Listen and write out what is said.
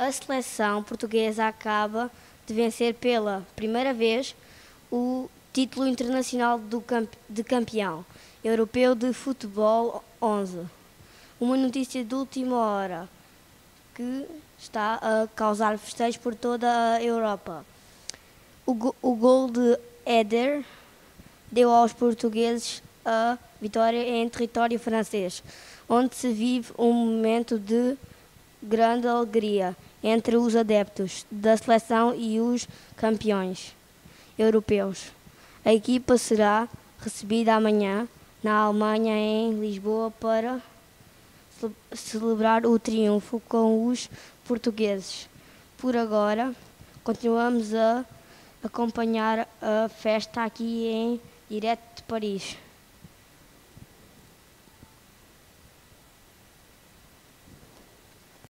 A seleção portuguesa acaba de vencer pela primeira vez o título internacional de campeão europeu de futebol 11. Uma notícia de última hora que está a causar festejos por toda a Europa. O, o gol de Éder deu aos portugueses a vitória em território francês, onde se vive um momento de grande alegria entre os adeptos da seleção e os campeões europeus. A equipa será recebida amanhã na Alemanha, em Lisboa, para celebrar o triunfo com os portugueses. Por agora, continuamos a acompanhar a festa aqui em direto de Paris.